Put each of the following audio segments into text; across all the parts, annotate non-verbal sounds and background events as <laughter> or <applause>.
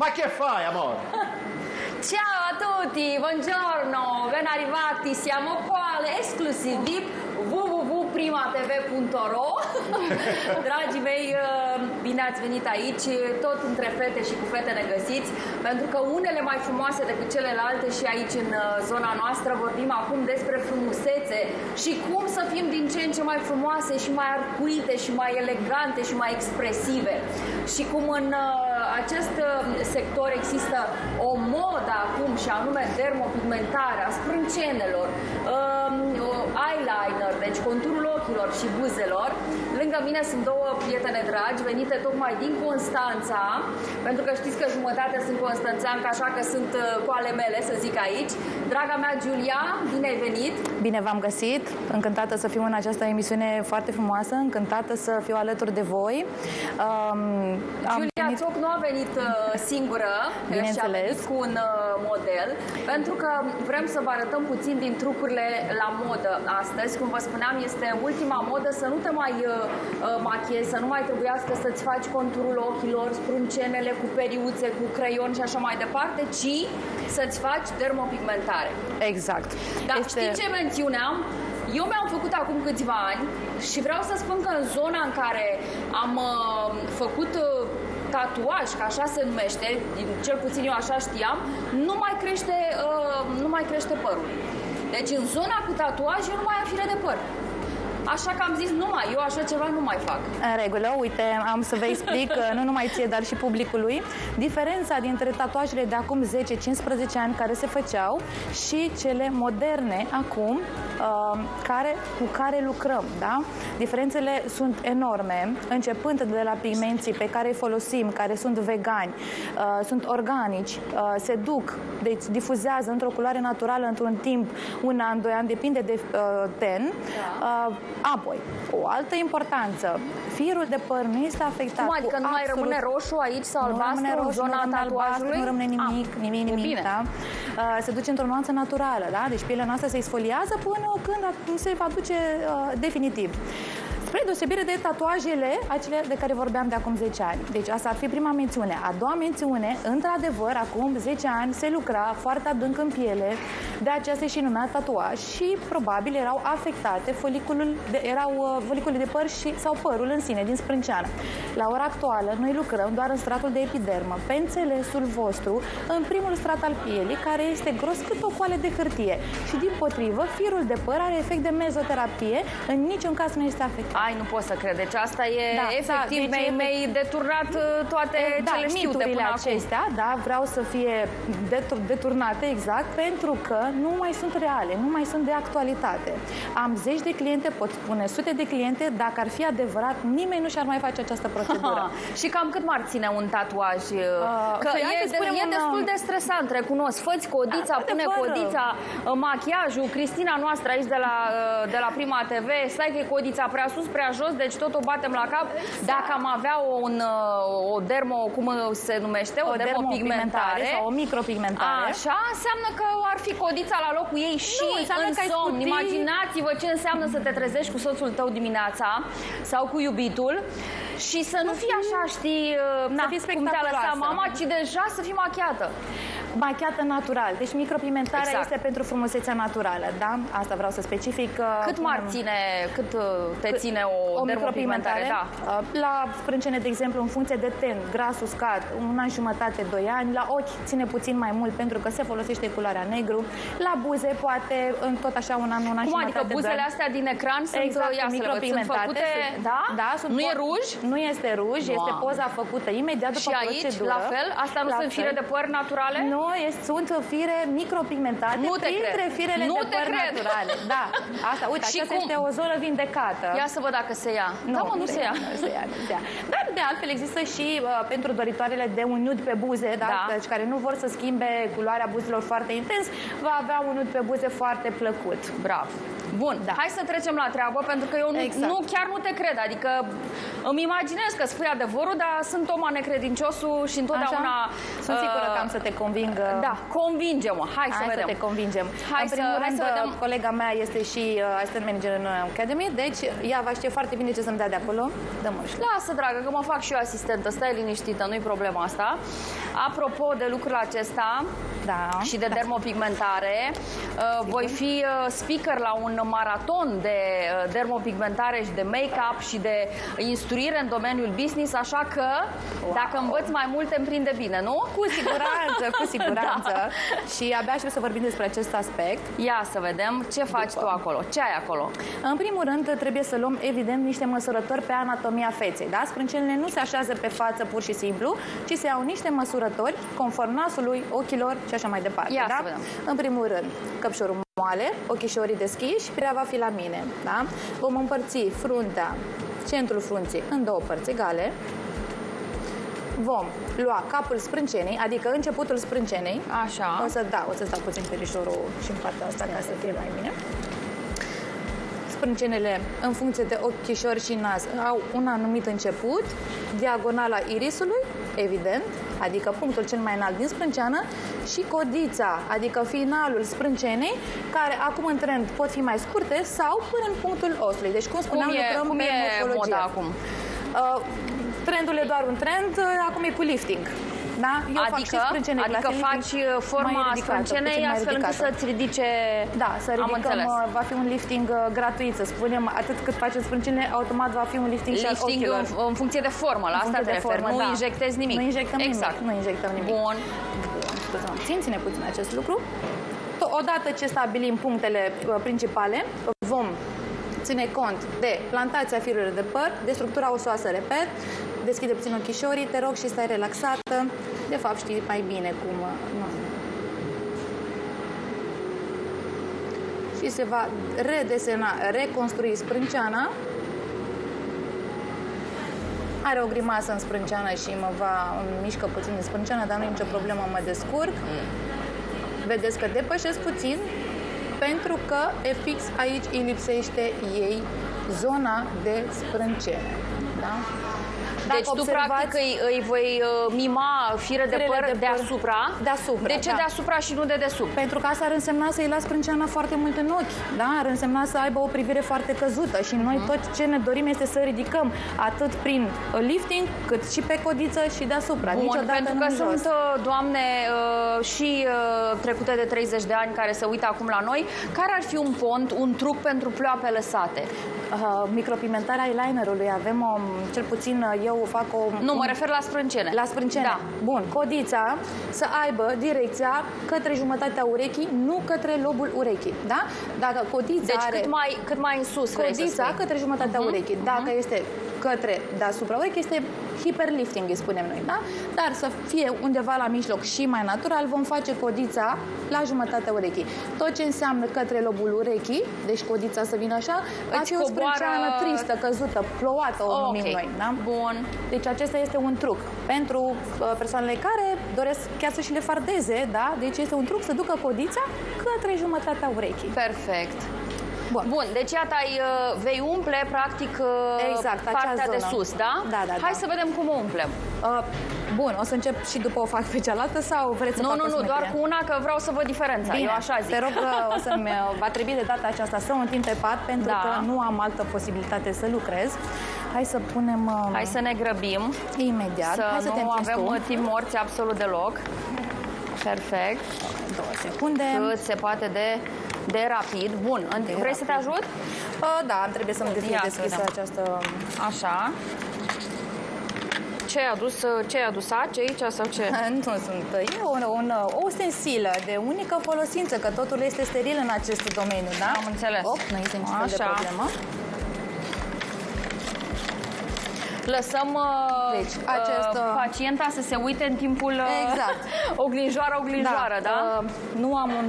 Ma che fai, amore? Ciao a tutti, buongiorno, ben arrivati, siamo qua all'Exclusive VIP www.primatv.ro <laughs> Dragii mei, uh, bine ați venit aici, tot între fete și cu fete ne găsiți, pentru că unele mai frumoase decât celelalte și aici în uh, zona noastră vorbim acum despre frumusețe și cum să fim din ce în ce mai frumoase și mai arcuite și mai elegante și mai expresive. Și cum în uh, acest sector există o modă acum și anume dermopigmentarea sprâncenelor, eyeliner, deci conturul ochilor și buzelor. Lângă mine sunt două prietene dragi, venite tocmai din Constanța, pentru că știți că jumătate sunt constanțeancă, așa că sunt uh, cu ale mele, să zic aici. Draga mea, Giulia, bine ai venit! Bine v-am găsit, încântată să fiu în această emisiune foarte frumoasă, încântată să fiu alături de voi. Um, Giulia venit... Țoc nu a venit uh, singură, bineînțeles, cu un uh, model, pentru că vrem să vă arătăm puțin din trucurile la modă astăzi. Cum vă spuneam, este ultima modă să nu te mai uh, uh, machiezi, să nu mai trebuiască să-ți faci conturul ochilor, spruncenele cu periuțe, cu creion și așa mai departe, ci să-ți faci dermopigmentare. Exact. Dar este... știi ce mențiune am? Eu mi-am făcut acum câțiva ani și vreau să spun că în zona în care am uh, făcut uh, tatuaj, că așa se numește, cel puțin eu așa știam, nu mai crește, uh, nu mai crește părul. Deci în zona cu tatuaj eu nu mai am fire de păr. Așa că am zis, nu mai, eu așa ceva nu mai fac. În regulă, uite, am să vă explic, nu numai ție, dar și publicului, diferența dintre tatuajele de acum 10-15 ani care se făceau și cele moderne acum, uh, care, cu care lucrăm, da? Diferențele sunt enorme, începând de la pigmenții pe care îi folosim, care sunt vegani, uh, sunt organici, uh, se duc, deci difuzează într-o culoare naturală într-un timp, un an, doi ani, depinde de uh, ten. Da. Uh, Apoi, o altă importanță, firul de păr nu este afectat Cum adică nu mai rămâne roșu aici sau albastru, nu roșu, zona nu tatuajului? Nu rămâne nimic, ah, nimic, nimic, da? Uh, se duce într-o nuanță naturală, da? Deci pielea noastră se exfoliază până când se va duce uh, definitiv. Spre deosebire de tatuajele acelea de care vorbeam de acum 10 ani. Deci asta ar fi prima mențiune. A doua mențiune, într-adevăr, acum 10 ani se lucra foarte adânc în piele, de aceea se și numea tatuaj și probabil erau afectate foliculul de, erau uh, foliculul de păr și, sau părul în sine, din sprânceană. La ora actuală, noi lucrăm doar în stratul de epidermă, pe înțelesul vostru, în primul strat al pielii, care este gros cât o coale de hârtie. Și din potrivă, firul de păr are efect de mezoterapie, în niciun caz nu este afectat. Ai, nu pot să cred. Deci asta e da, efectiv, da, deci mi-ai deturnat uh, toate da, cele știute până acestea, acum. da, vreau să fie detur deturnate exact, pentru că nu mai sunt reale, nu mai sunt de actualitate. Am zeci de cliente, pot spune sute de cliente, dacă ar fi adevărat, nimeni nu și-ar mai face această <laughs> procedură. și cam cât m-ar ține un tatuaj? Uh, că e, de, e un, destul de stresant, recunosc. Făți codița, a, pune codița, uh, machiajul, Cristina noastră aici de la, de la Prima TV, stai că e codița prea sus, prea jos, deci tot o batem la cap. Dacă am avea un, uh, o dermo, cum se numește, o, o dermopigmentare sau o micropigmentare. Așa, înseamnă că ar fi codița la locul ei și nu, în somn. Putea... Imaginați-vă ce înseamnă să te trezești cu soțul tău dimineața sau cu iubitul și să nu fii așa, știi, uh, na, cum te-a lăsat mama, ci deja să fii machiată machiată natural. Deci micropimentarea exact. este pentru frumusețea naturală, da? Asta vreau să specific. Uh, cât mari ține, cât uh, te ține o, o micropimentare? Da. Uh, la sprâncene, de exemplu, în funcție de ten, gras uscat, un an jumătate, doi ani. La ochi ține puțin mai mult pentru că se folosește culoarea negru. La buze, poate, în tot așa un an, un an Cum jumătate. adică buzele astea din ecran sunt, exact, ia micropigmentate. Sunt făcute, da? da sunt nu e ruj? Nu este ruj, wow. este poza făcută imediat după Și aici, procedură. la fel? Asta nu la sunt fire de păr naturale? Nu, nu, este, sunt fire micropigmentate nu te printre cred. firele nu de te păr cred. naturale. Da, asta, uite, și aceasta cum? este o zonă vindecată. Ia să văd dacă se ia. Nu, da, mă, nu se ia. <laughs> Nu se ia, nu se ia. Dar de altfel există și uh, pentru doritoarele de un nude pe buze, da? da. Deci care nu vor să schimbe culoarea buzelor foarte intens, va avea un nude pe buze foarte plăcut. Bravo. Bun, da. hai să trecem la treabă, pentru că eu nu, Exact. nu chiar nu te cred. Adică îmi imaginez că spui adevărul, dar sunt om necredinciosul și întotdeauna... Așa? Sunt sigură că am să te conving. uh, Da, convinge-mă. Hai, să Hai să vedem. te convingem. Hai în să- primul hai rând, să vedem. colega mea este și uh, assistant manager în uh, Academy, deci ea va ști foarte bine ce să-mi dea de acolo. Dă-mă și Lasă, dragă, că mă fac și eu asistentă. Stai liniștită, nu-i problema asta. Apropo de lucrul acesta Da. și de dermopigmentare, uh, voi fi uh, speaker la un maraton de uh, dermopigmentare și de make-up și de instruire în domeniul business, așa că dacă învăț mai multe, îmi prinde bine, nu? Cu siguranță, cu siguranță. <laughs> Da. Și abia aștept să vorbim despre acest aspect. Ia să vedem ce faci tu acolo. Ce ai acolo? În primul rând, trebuie să luăm, evident, niște măsurători pe anatomia feței. Da? Sprâncenele nu se așează pe față pur și simplu, ci se iau niște măsurători conform nasului, ochilor și așa mai departe. Ia da? să vedem. În primul rând, căpșorul moale, ochișorii deschiși, pirea va fi la mine. Da? Vom împărți fruntea, centrul frunții, în două părți egale. Vom lua capul sprâncenei, adică începutul sprâncenei, Așa. o să, da, o să dau puțin perișorul și în partea asta ca să fie mai bine. Sprâncenele, în funcție de ochișor și nas, au un anumit început, diagonala irisului, evident, adică punctul cel mai înalt din sprânceană, și codița, adică finalul sprâncenei, care acum în trend pot fi mai scurte sau până în punctul osului. Deci, cum spuneam, Cum e, lucrăm cum pe e morfologie. moda acum? Uh, trendul e doar un trend, uh, acum e cu lifting. Da? Eu fac și Adică, sprâncene adică clase faci lifting uh, forma mai ridicată, sprâncenei puțin mai astfel încât ridicată. să-ți ridice... Da, să Am ridicăm, înțeles. uh, va fi un lifting uh, gratuit, să spunem, atât cât facem sprâncene, automat va fi un lifting, și al Lifting ochilor. în, în funcție de formă, la În asta funcție te de referi, formă, nu da. injectezi nimic. Nu injectăm exact. nimic, nu injectăm nimic. Bun. Scuze-mă puțin, ține puțin acest lucru. To- Odată ce stabilim punctele uh, principale, vom ține cont de plantația firurilor de păr, de structura osoasă, repet, deschide puțin ochișorii, te rog și stai relaxată. De fapt știi mai bine cum... uh, Nu. Și se va redesena, reconstrui sprânceana. Are o grimasă în sprânceană și mă va îmi mișcă puțin în sprânceană, dar nu e nicio problemă, mă descurc. Vedeți că depășesc puțin pentru că e fix aici îi lipsește ei zona de sprâncene. Da? Dacă Deci tu observați- practic îi, îi voi uh, mima fire de Firele păr de păr deasupra. deasupra, De ce da. deasupra și nu de desubt? Pentru că asta ar însemna să-i las sprânceana foarte mult în ochi, da? Ar însemna să aibă o privire foarte căzută și noi Mhm. tot ce ne dorim este să ridicăm atât prin uh, lifting, cât și pe codiță și deasupra. Bun, Niciodată pentru nu că în jos. sunt uh, doamne uh, și uh, trecute de 30 de ani care se uită acum la noi. Care ar fi un pont, un truc pentru ploape lăsate? Uh, micropimentarea eyelinerului avem o, cel puțin uh, eu fac o... Nu, mă un- refer la sprâncene. La sprâncene. Da. Bun. Codița să aibă direcția către jumătatea urechii, nu către lobul urechii. Da? Dacă codița Deci are... cât mai, cât mai în sus vrei să Codița spui. către jumătatea Mhm, urechii. Dacă este către deasupra urechii, este hiperlifting, îi spunem noi, da? Dar să fie undeva la mijloc și mai natural, vom face codița la jumătatea urechii. Tot ce înseamnă către lobul urechii, deci codița să vină așa, va Îți fi o coboară- sprânceană tristă, căzută, plouată, o numim Ok. noi, da? Bun. Deci acesta este un truc pentru uh, persoanele care doresc chiar să și le fardeze, da? Deci este un truc să ducă codița către jumătatea urechii. Perfect. Bun. Bun, deci iată, ai, uh, vei umple practic uh, Exact, acea partea de zonă. sus, da? Da, da, Hai da. să vedem cum o umplem. Uh, bun, o să încep și după o fac pe cealaltă sau vreți să Nu, fac nu, o nu, simetrie? doar cu una că vreau să văd diferența. Bine, Eu așa zic. te rog, uh, o să-mi, uh, va trebui de data aceasta să o întind pe pat pentru Da. că nu am altă posibilitate să lucrez. Hai să punem uh, Hai să ne grăbim, imediat. să Hai să te nu întinzi avem tu. uh, timp morți absolut deloc. Perfect. Două secunde. Cât se poate de, de rapid. Bun, De vrei să te rapid. ajut? Uh, da, trebuie să-mi fie Ia să deschisă vedem. această... Așa. Ce ai adus, ce ai adus aici, aici sau ce? <laughs> Nu sunt. E o, un, o ustensilă de unică folosință, că totul este steril în acest domeniu, da? Am înțeles. Op, nu este niciun fel de Așa. problemă. Lăsăm uh, deci, acest, uh, pacienta să se uite în timpul uh, exact. <laughs> oglinjoară, oglinjoară, da? da? Uh, nu am un...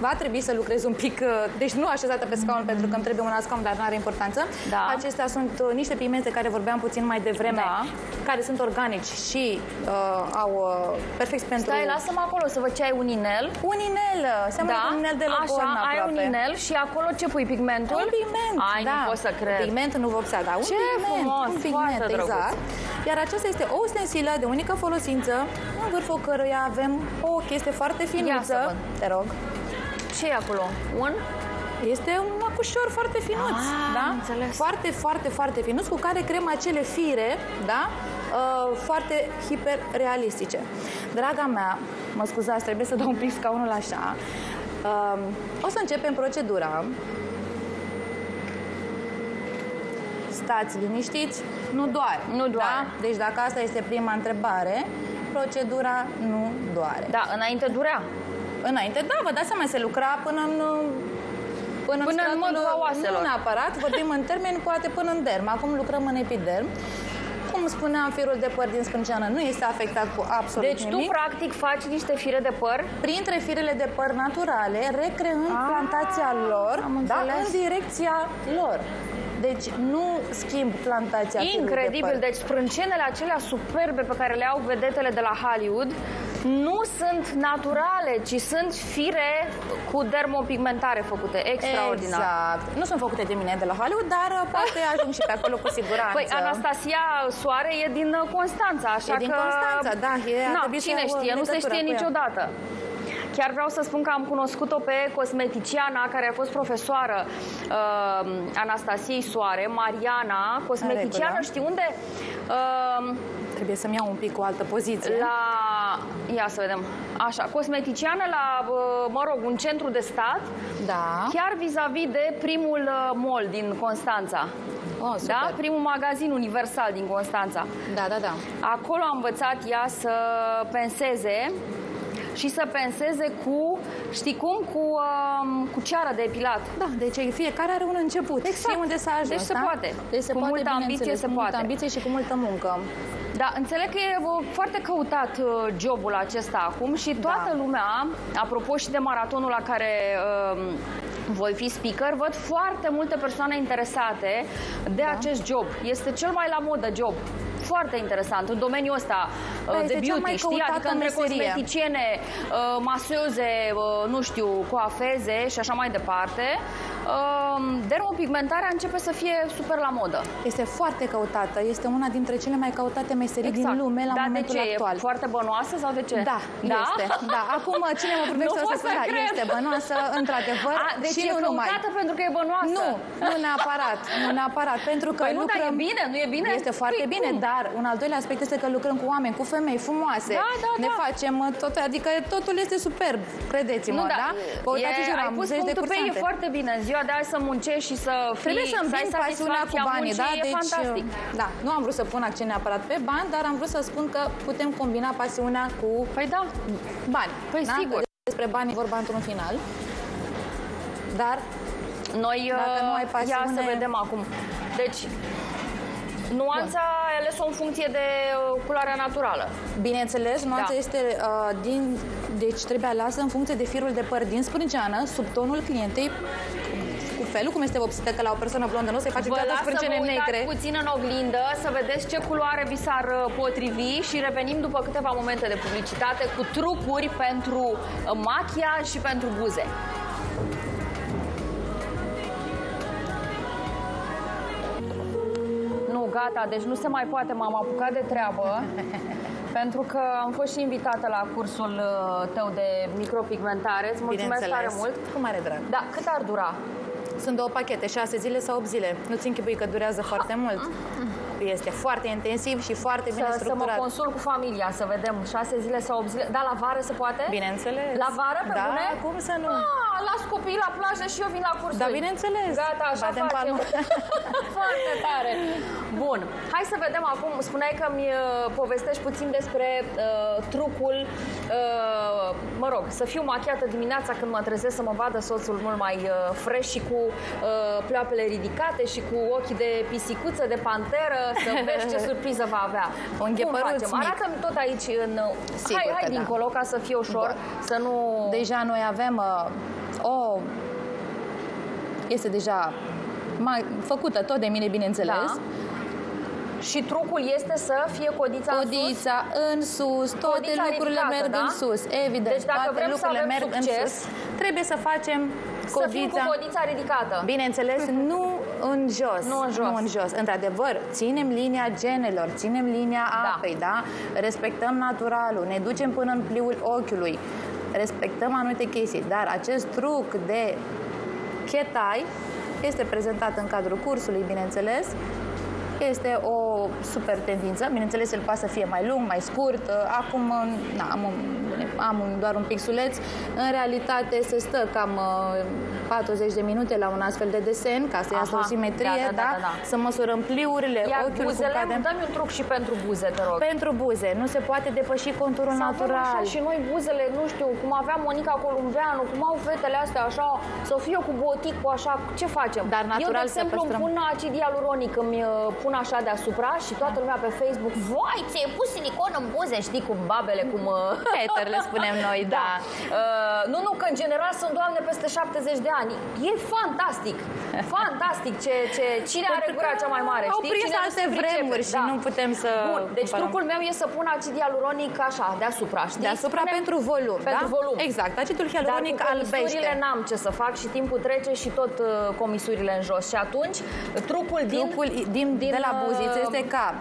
Va trebui să lucrez un pic, uh, deci nu așezată pe scaun pentru că îmi trebuie un alt scaun, dar nu are importanță. Da. Acestea sunt uh, niște pigmente care vorbeam puțin mai devreme, da. care sunt organici și uh, au uh, perfect pentru... Stai, lasă-mă acolo să văd ce ai un inel. Un inel, seamănă da. un inel de logodnă Așa, ai un inel și acolo ce pui, pigmentul? Un pigment, Ai, da. nu pot să cred. Pigment nu vopsea, da. Un ce pigment, frumos, un pigment, exact. Iar aceasta este o stensilă de unică folosință, în vârful căruia avem o chestie foarte finuță. Te rog. Ce e acolo? Un? Este un acușor foarte finuț, ah, da? Înțeles. Foarte, foarte, foarte finuț, cu care creăm acele fire, da? Uh, foarte hiperrealistice. Draga mea, mă scuzați, trebuie să dau un pic scaunul așa. Uh, o să începem procedura. Stați liniștiți, nu doare. Nu doare. Da? Deci dacă asta este prima întrebare, procedura nu doare. Da, înainte durea. Înainte, da, vă dați seama, se lucra până în Până, până în, în modul oaselor. Nu neapărat, vorbim în termeni, poate până în derm. Acum lucrăm în epiderm. Cum spuneam, firul de păr din sprânceană nu este afectat cu absolut deci nimic. Deci tu, practic, faci niște fire de păr? Printre firele de păr naturale, recreând ah, plantația lor, da, în direcția lor. Deci nu schimb plantația Incredibil, de deci sprâncenele acelea superbe pe care le au vedetele de la Hollywood nu sunt naturale, ci sunt fire cu dermopigmentare făcute, extraordinar. Exact. Nu sunt făcute de mine de la Hollywood, dar uh, poate <laughs> ajung și pe acolo cu siguranță. Păi Anastasia Soare e din uh, Constanța, așa e din că... Constanța, da. E, Na, cine știe, nu se știe niciodată. Chiar vreau să spun că am cunoscut-o pe cosmeticiana care a fost profesoară uh, Anastasiei Soare, Mariana, cosmeticiană, știi unde? Uh, Trebuie să-mi iau un pic o altă poziție. La... Ia să vedem. Așa, cosmeticiană la, uh, mă rog, un centru de stat. Da. Chiar vis-a-vis -vis de primul uh, mall din Constanța. Oh, super. da? Primul magazin universal din Constanța. Da, da, da. Acolo a învățat ea să penseze și să penseze cu, știi cum, cu, uh, cu ceara de epilat. Da, deci fiecare are un început. Exact. Și unde să ajungă. Deci se da? poate. Deci se cu poate, multă ambiție se cu poate. multă ambiție și cu multă muncă. Da, înțeleg că e foarte căutat uh, jobul acesta acum și toată da. lumea, apropo și de maratonul la care uh, voi fi speaker, văd foarte multe persoane interesate de da. acest job. Este cel mai la modă job foarte interesant în domeniul ăsta da, de beauty, știi? Adică între cosmeticiene, uh, maseuze, uh, nu știu, coafeze și așa mai departe. Uh, dermopigmentarea începe să fie super la modă. Este foarte căutată. Este una dintre cele mai căutate meserii exact. din lume la da, momentul de ce? actual. E foarte bănoasă sau de ce? Da, da? este. Da. Acum cine mă privește o să spun, da, este bănoasă, într-adevăr. Deci și e nu numai. pentru că e bănoasă. Nu, nu neapărat. Nu neapărat. Pentru că păi nu, lucrăm... dar e bine, nu e bine? Este foarte păi bine, cum? dar un al doilea aspect este că lucrăm cu oameni, cu femei frumoase. Da, da, ne da. facem tot, adică totul este superb, credeți-mă, nu, da? da? Căutați e, ai pus punctul pe e foarte bine. În ziua de azi să muncești și să fii, Trebuie să îmbin pasiunea cu banii, da? Deci, fantastic. Da, nu am vrut să pun accent neapărat pe bani, dar am vrut să spun că putem combina pasiunea cu păi da. bani. Păi da? sigur. Despre bani vorba într-un final. Dar noi, dacă nu ai pasiune... ia să vedem acum. Deci, Nuanța Bun. Ai ales-o în funcție de uh, culoarea naturală. Bineînțeles, nuanța da. este uh, din... Deci trebuie aleasă în funcție de firul de păr din sprânceană, sub tonul clientei, cu felul cum este vopsită, că la o persoană blondă nu se face toată sprâncene negre. Vă puțin în oglindă să vedeți ce culoare vi s-ar uh, potrivi și revenim după câteva momente de publicitate cu trucuri pentru uh, machiaj și pentru buze. Gata, deci nu se mai poate, m-am apucat de treabă. <laughs> pentru că am fost și invitată la cursul uh, tău de micropigmentare. Îți mulțumesc tare mult. Cu mare drag. Da, cât ar dura? Sunt două pachete, șase zile sau 8 zile. Nu-ți închipui că durează foarte <laughs> mult. Este foarte intensiv și foarte bine să, structurat. Să mă consult cu familia, să vedem. 6 zile sau 8 zile. Da, la vară se poate? Bineînțeles. La vară, pe da, bune? cum să nu? Ah, las copiii la plajă și eu vin la cursuri. Da, bineînțeles. Gata, așa Batem facem. palmă. <laughs> Foarte tare. Bun, hai să vedem acum, spuneai că mi uh, povestești puțin despre uh, trucul, uh, mă rog, să fiu machiată dimineața când mă trezesc să mă vadă soțul mult mai uh, fresh și cu uh, pleoapele ridicate și cu ochii de pisicuță, de panteră, să <laughs> vezi ce surpriză va avea. Un Cum ghepăruț facem? mic. Arată-mi tot aici în... Sigur hai, hai că da. dincolo ca să fie ușor, să nu... Deja noi avem uh, o... Este deja mai făcută tot de mine, bineînțeles. Da. Și trucul este să fie codița, în sus? Codița în sus, toate Codița lucrurile ridicată, merg da? în sus, evident. Deci dacă toate vrem să lucrurile avem merg succes, în sus. Trebuie să facem Să fim cu codița. codița ridicată. Bineînțeles, <laughs> nu în jos. Nu în jos. Nu în jos. Într-adevăr, ținem linia genelor, ținem linia Da. apei, da? Respectăm naturalul, ne ducem până în pliul ochiului, respectăm anumite chestii, dar acest truc de chetai este prezentat în cadrul cursului, bineînțeles. Este o super tendință. Bineînțeles, el poate să fie mai lung, mai scurt. Acum na, am, un, am un, doar un pixuleț. În realitate se stă cam uh, 40 de minute la un astfel de desen, ca să iasă Aha. o simetrie, Da, da, da, da, da. Să măsurăm pliurile, Iar ochiul buzele, cum cade. dă-mi un truc și pentru buze, te rog. Pentru buze, nu se poate depăși conturul Să avem natural. așa și noi buzele, nu știu, cum avea Monica Columbeanu, cum au fetele astea așa, să fie cu botic, cu așa, ce facem? Dar natural Eu, de să exemplu, îmi păstrăm. pun acid hialuronic, îmi uh, pun așa deasupra și toată lumea pe Facebook, vai, ți-ai pus silicon în buze, știi, cum babele, cum... uh, <laughs> Hater, le spunem noi, <laughs> da. Uh, nu, nu, că în general sunt doamne peste 70 de ani. E fantastic. <laughs> Fantastic. Ce, ce, cine are gura cea mai mare, Au știi? prins Cine nu alte se pricepe. vremuri și nu putem să Bun, deci comparăm. trucul meu e să pun acid hialuronic așa, deasupra, știi? Deasupra Spunem- pentru volum, Pentru da? volum. Exact. Acidul Dar hialuronic cu comisurile albește. n-am ce să fac și timpul trece și tot uh, comisurile în jos. Și atunci, trucul din... Trucul din, din, de la buziță uh, este ca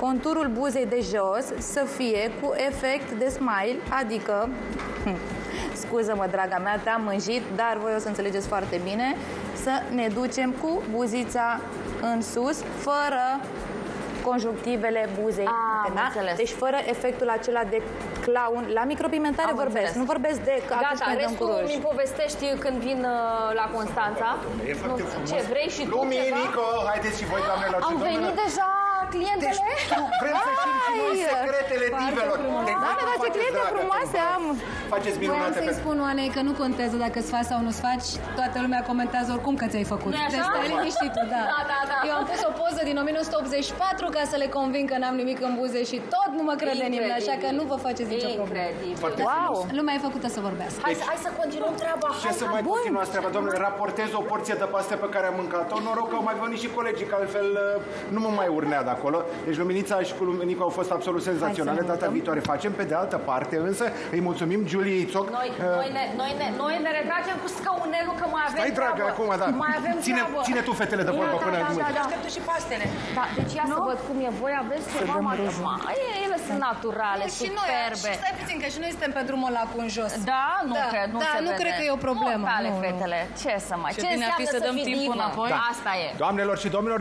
conturul buzei de jos să fie cu efect de smile, adică, hm, scuză-mă, draga mea, te-am mânjit, dar voi o să înțelegeți foarte bine, să ne ducem cu buzița în sus, fără conjunctivele buzei. Ah, am da? înțeles. Deci fără efectul acela de clown. La micropimentare Am vorbesc, înțeles. nu vorbesc de că atunci Gata, când dăm restul cu ruj. mi povestești când vin uh, la Constanța. E foarte Nu, frumos. Ce, vrei și tu Lumii, ceva? Nico, haideți și voi, doamnelor și Am domnilor. venit deja clientele? Deci tu, vrem să știm și noi Vai, secretele foarte divelor. frumos. Deci, Doamne, cum dar ce faceți, cliente dragă, frumoase cum am. Faceți Voiam minunate să-i pe... spun Oanei că nu contează dacă îți faci sau nu-ți faci, toată lumea comentează oricum că ți-ai făcut. Nu-i așa? Deci stai liniștit tu, <laughs> da. Da, da, da. Eu am pus o poză din 1984 ca să le convin că n-am nimic în buze și tot nu mă crede nimeni, așa că nu vă faceți nicio problemă. Incredibil. Foarte Wow! Lumea e făcută să vorbească. Hai, să, hai să continuăm treaba. Ce Hai, să hai. mai continuați treaba, domnule? Raportez o porție de paste pe care am mâncat-o. Noroc că au mai venit și colegii, că altfel uh, nu mă mai urnea de acolo. Deci Luminița și cu Luminicu au fost absolut senzaționale. Hai să ne Data mutăm. viitoare facem. Pe de altă parte, însă, îi mulțumim Juliei Țoc. Noi, uh, noi, ne, noi, ne, noi ne retragem cu scaunelul că mai avem Stai, dragă, treabă. acum, da. Mai avem Ține- treabă. ține tu fetele de vorbă da, până da, în da, mâine. da. Așteptă și pastele. Da, deci ia să văd cum e. Voi aveți ceva mai... Ma, ele sunt naturale, și noi, superbe. și stai puțin, că și noi suntem pe drumul ăla cu în jos. Da, nu Da, cred, nu da, se nu vede. cred că e o problemă, Nu, tale nu, nu. fetele, ce să mai... Ce Ce bine ar fi înseamnă să dăm fii timpul divă? înapoi. Asta e. Doamnelor și domnilor,